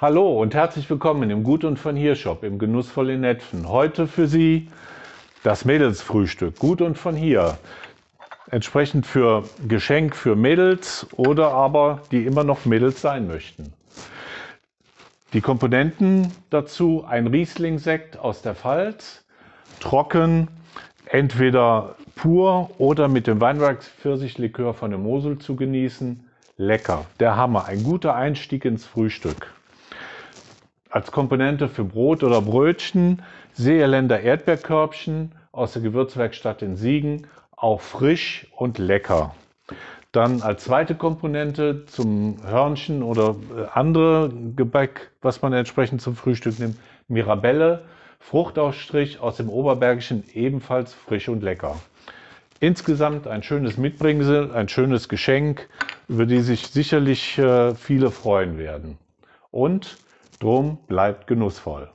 Hallo und herzlich willkommen im Gut und von hier Shop im Genussvoll in Netfen. Heute für Sie das Mädelsfrühstück. Gut und von hier. Entsprechend für Geschenk für Mädels oder aber die immer noch Mädels sein möchten. Die Komponenten dazu ein Riesling-Sekt aus der Pfalz, trocken, entweder pur oder mit dem Weinbergs-Pfirsichlikör von der Mosel zu genießen. Lecker, der Hammer, ein guter Einstieg ins Frühstück als Komponente für Brot oder Brötchen Seeländer Erdbeerkörbchen aus der Gewürzwerkstatt in Siegen, auch frisch und lecker. Dann als zweite Komponente zum Hörnchen oder äh, andere Gebäck, was man entsprechend zum Frühstück nimmt, Mirabelle, Fruchtausstrich aus dem Oberbergischen, ebenfalls frisch und lecker. Insgesamt ein schönes Mitbringsel, ein schönes Geschenk, über die sich sicherlich äh, viele freuen werden. Und Drum bleibt genussvoll.